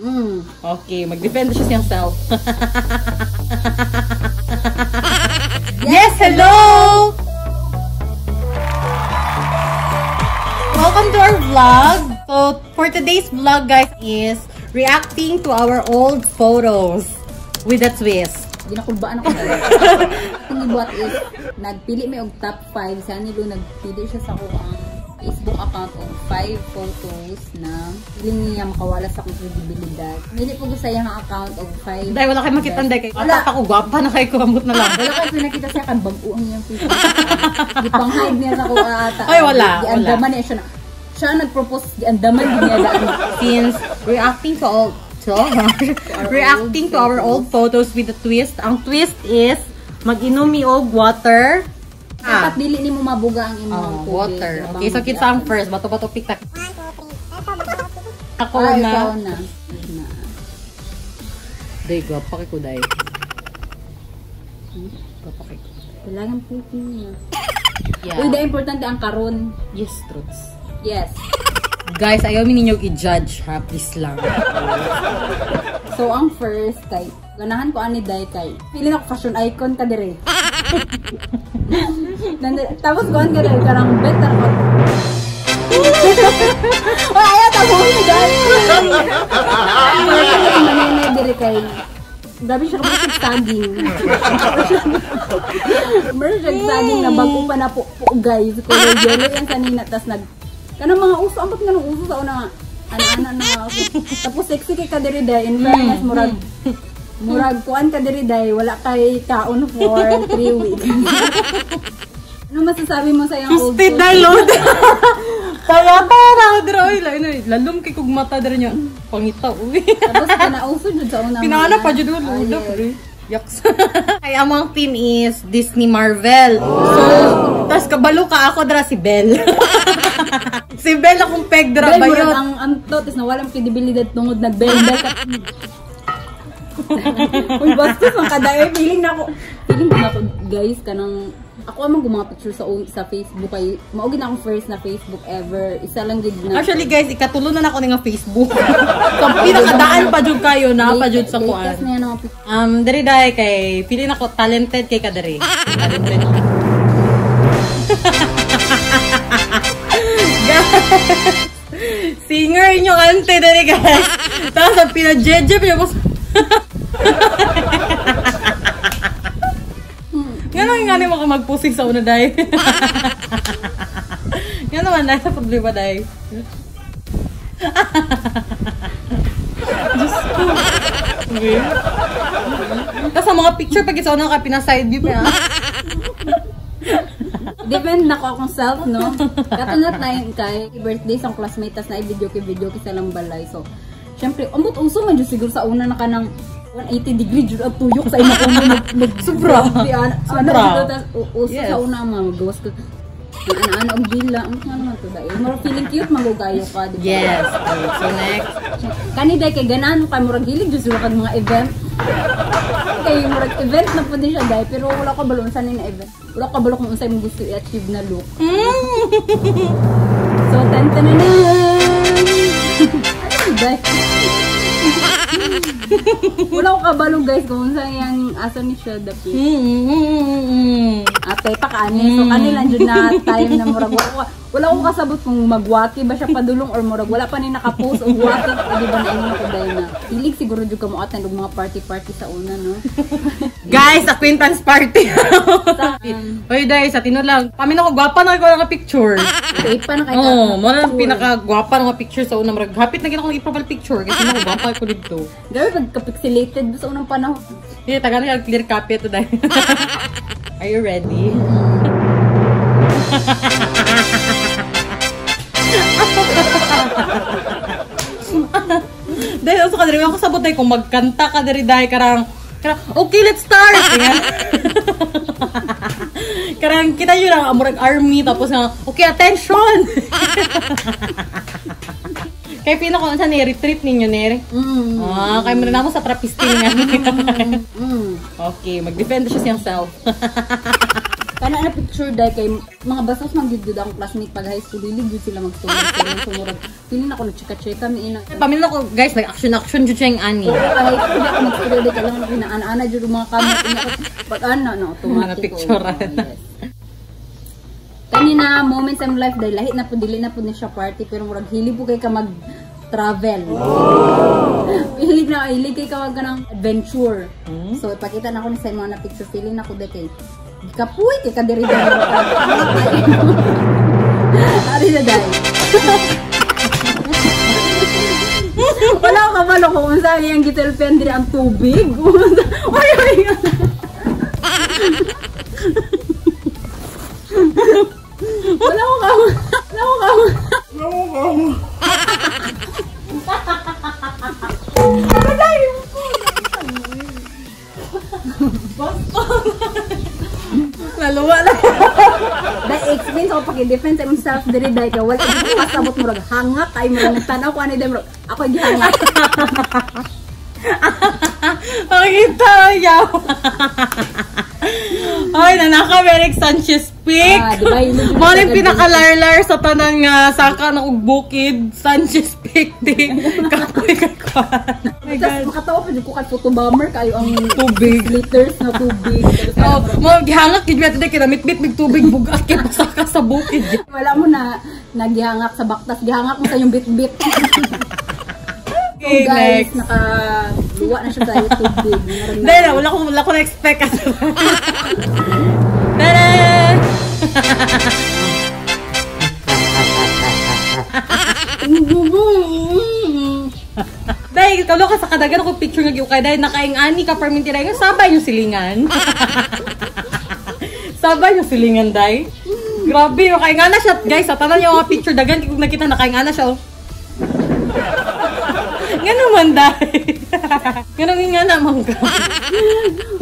Mm. Okay, mag-defend siya siyang self. yes, hello! Welcome to our vlog. So, for today's vlog, guys, is reacting to our old photos with a twist. Ginakulbaan ako na. Kung ibuat is, nagpili may og top 5. Sa nilo, nagpili siya sa kuang Facebook account og 5 photos na feeling niya makawala sa akong kredibilidad. Hindi po gusto yung account og 5. Dahil wala kayo makita dahil kayo. Wala. Ako, gwapa na kayo kumamot na lang. Wala kayo pinakita siya kan baguang niyang Facebook. Gipang-hide niya sa kuha ata. Ay, wala, Giandaman niya siya na. Siya ang nag-propose, giandaman niya daan. Since reacting to all to reacting to our old photos with a twist. Ang twist is mag-inom og water. Dapat dili ni mo mabuga ang imong Oh, tubig. water. Habang Okay, so kita ang first. Bato-bato piktak. Ako Ah, na. ikaw na. na. Day, gwapa kay ko, day. Gwapa kay ko. Kailangan pipi niya. Yeah. Uy, da importante ang karon. Yes, truths. Yes. Guys, ayaw ninyo i-judge ha. Please lang. So, ang first kay, ganahan ko ani day kay, feeling ako fashion icon ka dire. Tapos kuhan ka dire, karang better Ay, ayaw, tabo mo guys. Manene dire kay, Grabe siya kapag saging. Meron siya saging na bago pa na po, po guys. Color yellow yan kanina. Tapos nag, kanang mga uso, ambot nga ng uso sa una nga. Ana-ana na ako. Tapos sexy kay Kadiriday. In fairness, murag, murag kuan Kadiriday. Wala kay kaon for 3 weeks. ano masasabi mo sa yung old Stay download. Kaya para dra oy lain lalom kay kog mata dra niya. Pangita uy. Tapos pinauso dyan sa una. Pinana pa jud ulo ulo. Yaks. Ay among team is Disney Marvel. So, tas kabalo ka ako dra si Belle. si Belle akong peg dra murag bayot. ang ang totes na walang kredibilidad tungod nagbenda ka. Uy, bastos ang kada eh. Feeling na ako. Feeling na ako, guys, kanang ako amang gumawa picture sa sa Facebook kay maugin na akong first na Facebook ever. Isa lang gid na. Actually guys, ikatulo na ako nga Facebook. so, pinakadaan pa jud kayo na pa jud sa kuan. Um, diri dai kay pili na ko talented kay. Talented. Guys, Singer inyo ante diri guys. Tapos ang pinajeje pa Ganun nga naman ka mag-posing sa una dai. Yan naman, nasa problema dai. Diyos ko. Okay. Tapos ang mga picture pag isa ka pinaside view pa. Depend na ko akong self, no? Katunat na yun kay birthday sa classmate tas na i-video kay video kay sa lang balay. So, syempre, ambot uso man siguro sa una na kanang 180 degree jud ang tuyok sa ina ko mag mag Sobra. Ano Sobra. uso Yes. sa una mga gawas ko. Ang ano-ano ang gila, ang ano naman to dahil. More feeling cute magugayo ka, di ba? Yes. Okay. So next. Kani dahil kay ganahan kay murag hilig jud kag mga event. Kay murag event na pud siya dahil pero wala ka balon sa na event. Wala ka balon kung unsay mo gusto i-achieve na look. So, tan tan na Ano ba? Wala ko kabalo guys kung saan yung asa ni dapit. Mm-hmm. Atay pa kani. So, kanila dyan na time na murag. Wala, ko- kasabot kung magwaki ba siya padulong or murag. Wala pa ni nakapost o waki. O di ba na inyo ko dahil na. Hilig siguro dyan ka mo atan ng mga party-party sa una, no? Guys, acquaintance party. Hoy, guys, sa tino lang. Kami na ko gwapa na ko nga picture. okay, pa na kayo. Oo, mo na pinaka gwapa nga picture sa unang marag. Hapit na gina ko i-profile picture kasi na ko gwapa ko dito. Gawin pagka-pixelated sa unang panahon. Hindi, taga na clear copy ito dahil. Are you ready? dahil also ka diri ako sabot dahil kung magkanta ka diri dahil karang karang okay let's start karang kita yun ang amurag army tapos nga okay attention kay pino ko sa ni retreat ninyo ni Mm. ah kay mo rin ako sa trapisting nga Mm. okay mag-defend siya siyang self Ana na picture dai kay mga basos man gyud ang classmate pag high school dili gyud sila magtuloy sila sumurag. Pili na ko na chika chika mi ina. Pamilya ko, guys, nag-action-action dyan siya yung ani. Kahit hindi ako mag-study ka lang inaana jud mga kamot ina pag ana no automatic. Mga picture. oh, yes. Kanina moments in life dahil lahi na po dili na po ni siya party pero murag hili po kay ka mag travel. Hilig na hilig kay ka mag kanang adventure. So ipakita na ko ni sa mga na picture feeling na ko dai kay kapuy kay kadiri dai. Ari na dai. Wala ko kabalo ko kung saan yung gitilpen diri ang tubig. Oy, oy. Wala ko ka. Wala ko ka. Naluwa na. Dahil explain ko pag-defend sa imong self diri dahil ka wala ko pasabot mo rag hangak kay mo nagtanaw ko ani mo ako gihangak. Pakita yaw. Ay, nanaka Merrick Sanchez pic. Ah, di ba, yun yung Mo pinaka- pinakalarlar sa tanan nga saka ng ugbukid. Sanchez pic di. Kapoy ka kwa. Oh my God. makatawa pa ko photo bomber kayo ang Tubig. liters na tubig. Oh, mo gihangak gid meto kay mitbit big tubig bugat kay pasaka sa bukid. Wala mo na nagihangak sa baktas, gihangak mo sa yung bit-bit. So Okay, guys, naka luwa na siya sa tubig. Meron Hindi na, wala ko, wala ko na-expect. Tada! Dahil, kalo ka sa kadagan ako picture nga giukay dahil nakaing ani ka perminti dahil sabay yung silingan. sabay yung silingan dahil. Grabe, nakaing ana siya. Guys, sa tanan yung mga picture dagan, kung nakita nakaing ana siya. Oh. Ganun man dahil. Ganun nga naman ka.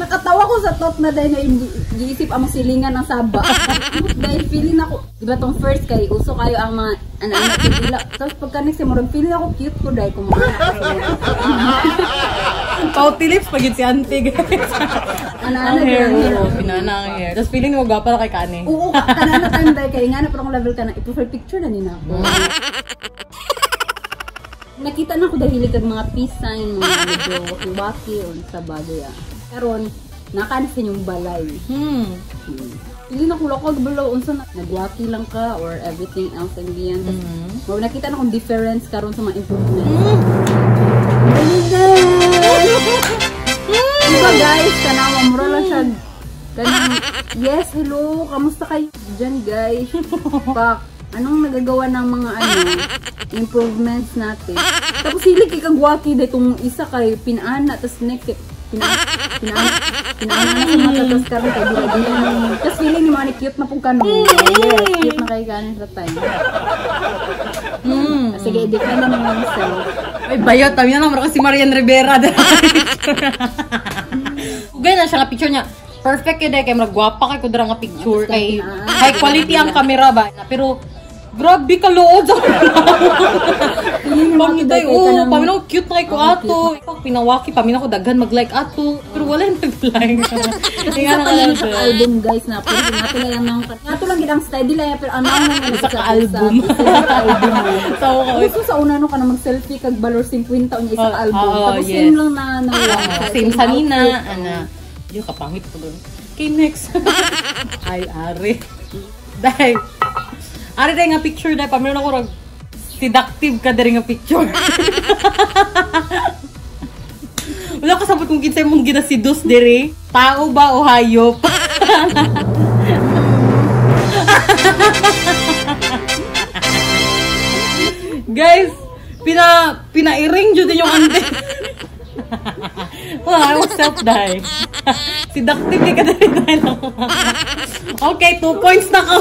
Nakatawa ko sa thought na dahil na giisip ang silingan ng saba. dahil feeling ako, di ba tong first kay, uso kayo ang mga anak-anak sila. Tapos pagka next mo, feeling ako cute ko dahil kumain ako. Pauti lips pag si auntie, guys. Ano, ang ano, hair, hair. oo, pinana ang hair. Tapos feeling mo gwapa na kay Kane. Oo, kanana time dahil kay nga na parang level ka na, i-prefer picture na nila ako. Nakita na ko dahil kag mga peace sign, mga medyo waki o sa bagay ah. Karon, nakana sa inyong balay. Hmm. Hmm. Hindi na kung lakog balo, unsa na, nagwaki lang ka or everything else and diyan. Tapos, Mhm. Mo nakita na kong difference karon sa mga improvement. Hmm. Diba guys, kanawa mura lang siya. Kanang, yes, hello, kamusta kayo dyan guys? Pak, anong nagagawa ng mga ano, improvements natin? Tapos sili kay kagwaki dahil itong isa kay pinaana, tapos next kay pinaana, pinaana, pinaana na sa mata, tapos karon kay bila. Tapos feeling ni mga cute na pong kanong. Yes, cute na kay kanin sa time. Hmm. Sige, i-defend na naman myself. Ay, bayot. Tami na naman kasi Marian Rivera. Ganyan na siya nga picture niya. Perfect yun eh. Kaya magwapa kay kudra nga picture. Kay high quality ang camera ba. Pero, grabe ka lood sa kay oo, kanang- paminaw cute na ko ato. Pinawaki, paminaw ko daghan mag-like ato. Pero wala yung nag-like. Kasi sa na sa album guys na po nato lang yung nang nato lang gid ang style nila pero ano ang Isa ka album. sa album. Ako, Gusto sa una no ka na mag-selfie kag balor 50 taon niya isang Oh, album. oo, Tapos same lang na na Ah, same sa Nina. Ana. Yung kapangit ko doon. Okay, next. Ay, ari. Dahil, ari dahil nga picture dahil pamilya na ko rag seductive ka dahil nga picture. Wala ka sabot kung kinsay mong ginasidus diri. Tao ba o hayop? Guys, pina pinairing jud yung ante. Wala, I was self-die. Seductive ka dahil dahil Okay, two points na ko.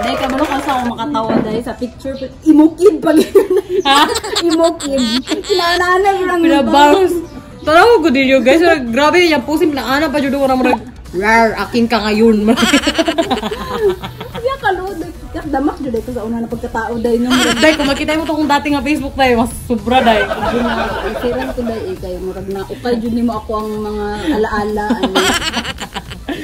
Dahil kabalo ka sa ako makatawa dahil sa picture imukid pag ha? imukid. Kinanana lang Pinabounce. Taraw ko din yun, guys. Grabe yung pusin, pinaana pa jud ko na marag. Rar, akin ka ngayon. Kalod. Yak damak jud ko sa una na pagkatao dahil nung Day, kung makita mo itong dati nga Facebook tayo, mas sobra day. Na, isiran ko dahil eh, kayo, murag na, ukay dyan mo ako ang mga alaala. Ano.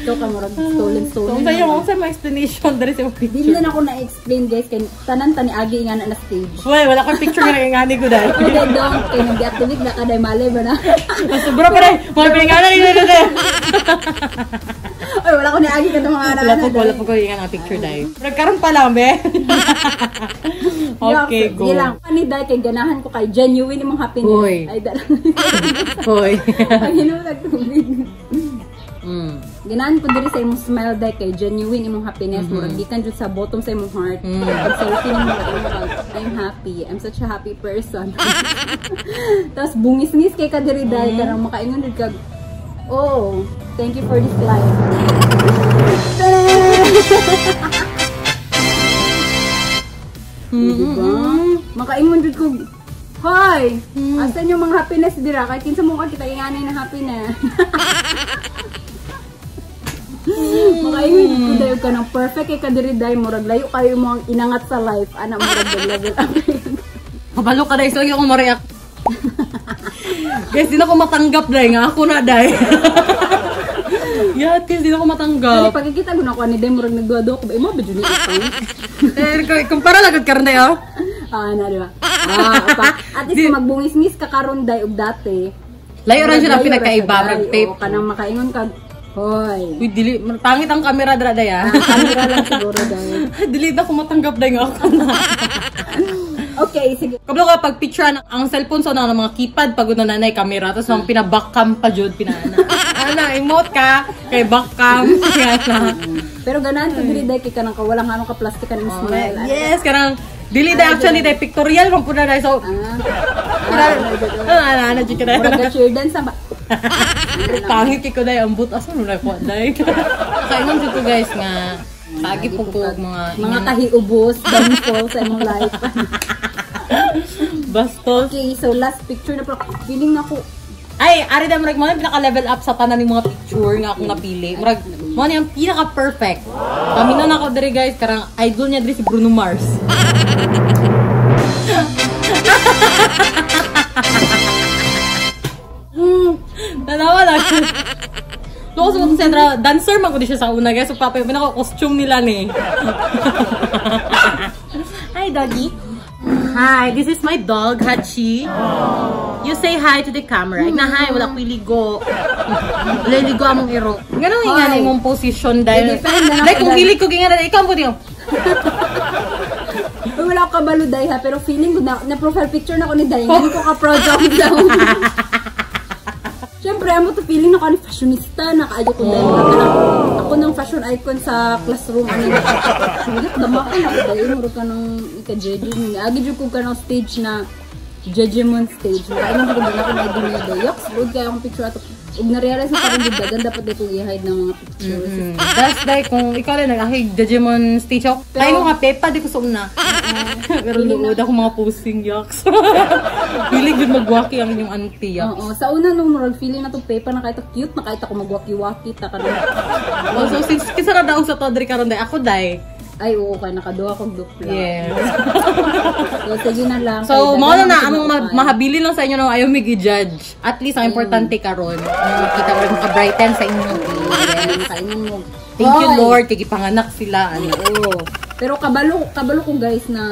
ikaw ka murag stolen So, stolen. sa iyo, kung sa mga explanation, dari sa picture. na ako na-explain guys kay tanan tani agi nga na na stage. Wala, wala kang picture nga nangingani ko dahil. Pero they don't kay nag-activate na kaday mali ba na. Sobra pa rin. Mga piningana rin na rin. Ay wala ko ni agi ka mga anak. Wala po, wala po ko yung nga picture dahil. Nagkaroon pa lang, be. okay, go. Sige lang. Ani dahil kay ganahan ko kay genuine imong happiness. Hoy. Ay dala. Hoy. Ang hinutag tubig. mm. Ganahan ko diri sa imong smile dahil kay genuine imong happiness. Murag gikan jud sa bottom sa imong heart. Mm. Pag selfie nimo murag I'm happy. I'm such a happy person. Tapos bungis-ngis kay ka diri dahil karang makaingon jud kag Oh, thank you for this life. Diba? Makaingon jud ko Hoy! Asan yung mga happiness dira? Kahit kinsa mo ka kita inganay na happiness. Makaingon jud ko dayo ka ng perfect kay kadiri day murag layo kayo mo ang inangat sa life ana murag up. Kabalo ka dahil. So, yung mariak. Guys, di na ko matanggap dahil nga. Ako na dahil. Yatis, di na ko Kani matanggap. pagkikita ko na ko ni day murag nagduado ko ba imo ba jud account? eh, kumpara lagad ka rin dahil, oh. Ah, na di ba? Ah, pa. At least magbungis-ngis ka karon day og dati. Layo rin siya na ra day. Mag-tape. Oo, kanang makaingon ka. Hoy. Uy, dili. Pangit ang camera dra dahil, ah. Ah, Kamera lang siguro dahil. Dili na ko matanggap dahil nga ako na. Okay, sige. Kablo ka pag picture ang, ang cellphone sa na ng mga keypad pag na nanay camera tapos ang pinabackcam pa jud pinana. Ana, emote ka kay backcam. Kaya na. Pero ganahan ko diri day kay kanang kawalang ano ka plastic ka ng smile. Ah, Yes, karang dili da actually dai pictorial man pud na dai so. Ah, ana ana jud ka dai. Murag ka dance sa ba? Pangit ko dai ambot asa no na ko dai. Kainon jud ko guys nga Lagi po ko mga Mga kahiubos, downfall sa imong life. Bastos. okay, so last picture na po. Feeling na ko, Ay, ari na murag mo na pinaka-level up sa tanan ng mga picture nga akong napili. Murag mo na yung pinaka-perfect. Kami na ako diri guys, karang idol niya diri si Bruno Mars. Tanawa lang. Loko sa konsentra, dancer man ko di siya sa una guys. So papa, yung pinaka-costume nila ni. Hi, doggy. Hi, this is my dog, Hachi. You say hi to the camera. Ay na hi, wala ko iligo. Wala iligo among iro. Ganun yung nga Hoy. mong position dahil. Na Dahil kung dahil- hilig ko gingana, ikaw po niyo. Uy, wala ko kabalo day ha, pero feeling ko na, na profile picture na ko ni Day. Ngayon ko ka-proud ako daw. Siyempre, amo to feeling na ko ni fashionista, nakaayo ko dahil ako, na, ako ng fashion icon sa classroom. Ano na, ka na ko dahil, muro ka ng. Agi jud ko ka ng stage na Jejemon stage. Makaingon ko din ako na daw. Yoks, load kaya akong picture ato. Ug na-realize na parang ganda, ganda pa dito i-hide ng mga pictures. Mm. That's like kung ikaw rin nag-ahig Digimon stage ako. Kaya mo nga Pepa, di ko sa una. Pero luod ako mga posing yaks. Hilig yun magwaki ang inyong auntie yaks. Oo, sa una nung murag feeling na to paper na kahit cute na kahit ako magwaki-waki ta karon. Oh, so since kisa ka daw sa Todri karon dai ako dai. Ay oo kay nakaduha kog dupla. Yes. So sige na lang. So, mao na na among ma- mahabili lang sa inyo no ayaw mig i-judge. At least ang importante karon, mm. kita mo maka-brighten sa inyong day. Ayan, nakaingon mo. Thank you! Lord kay gipanganak sila ano. Oo. Pero kabalo kabalo ko guys na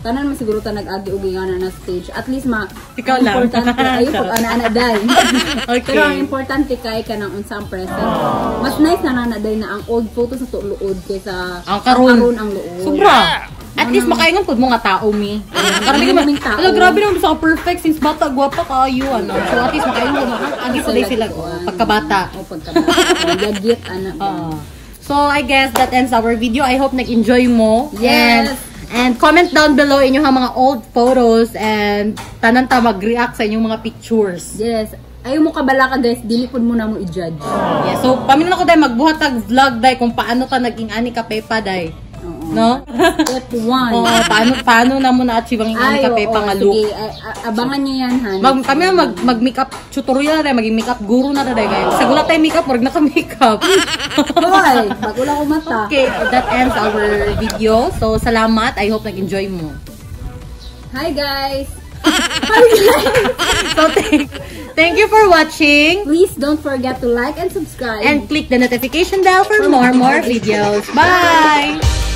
tanan man siguro ta nag-agi og ingana na stage. At least ma Ikaw ang lang. importante ayo pag ana-ana day. Okay. Pero ang importante kay ka nang unsa ang present. Mas nice na nana day na ang old photo sa tulood kaysa Ang karon. ang luod. Sobra. At least makaingon pud mo nga tao mi. Karami ka Maraming tao. Ala grabe naman sa perfect since bata gwapa kaayo ano. So at least makaingon mo agi sa day sila pagkabata. O pagkabata. Lagit ana. Oo. So I guess that ends our video. I hope nag-enjoy mo. Yes. And, and comment down below inyong mga old photos and tanan ta mag-react sa inyong mga pictures. Yes. Ayaw mo kabala ka guys, dili pud mo na mo i-judge. Yeah, so pamilya ko dai magbuhat tag vlog dai kung paano ka naging ani ka Pepa dai. No? Step 1. Oo, paano paano na mo na-achieve ang ani ka Pepa nga look. Sige, abangan nyo yan, Han. Mag kami mag mag makeup tutorial na dai, maging makeup guru na dai guys. Sa gula tay makeup, wag na ka makeup. Hoy, bago lang ko mata. okay, that ends our video. So salamat. I hope nag-enjoy mo. Hi guys! So thank, thank you for for watching. Please don't forget to like and subscribe. And click the notification bell for more more videos. Bye!